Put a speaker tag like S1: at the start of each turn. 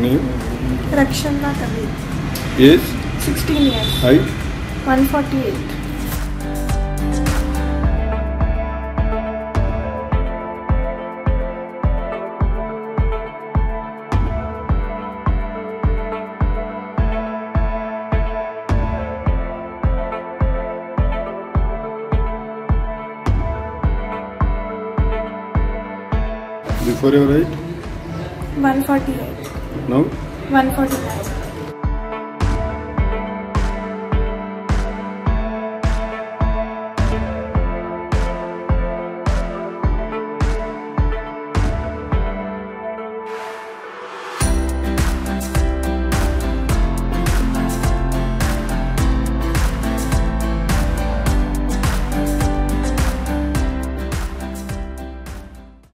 S1: Rakshana Kabir.
S2: Age,
S1: 16 years.
S2: height,
S1: 148.
S2: before your height,
S1: 148.
S2: No?
S1: 145.